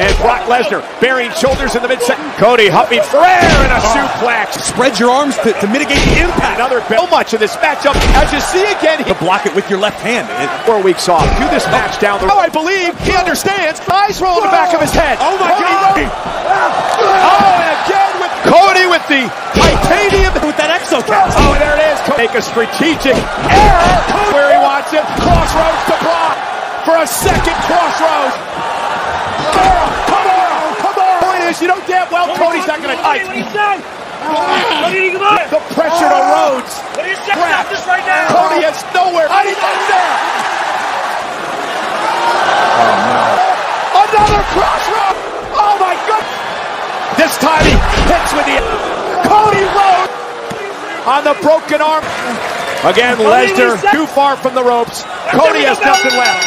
And Brock Lesnar burying shoulders in the midsection. Cody huffing Flair and a suplex. Spread your arms to, to mitigate the impact. Another so much of this matchup. As you see again, To block it with your left hand. Four weeks off. Do this match down the road. Oh, I believe he understands. Eyes roll in the back of his head. Oh my Cody God. Oh, and again with Cody with the titanium. with that exocast. Oh, there it is. Make a strategic error where he wants it. Cross Rhodes to Brock for a second Cross Rhodes. Come on, come on. Point is, you know damn well Cody's not going to fight. The pressure to Rhodes. Crap. Cody has nowhere. How he get there? Another crossroad. Oh my God. This time he hits with the Cody Rhodes on the broken arm. Again, Lesnar too far from the ropes. Cody has nothing left.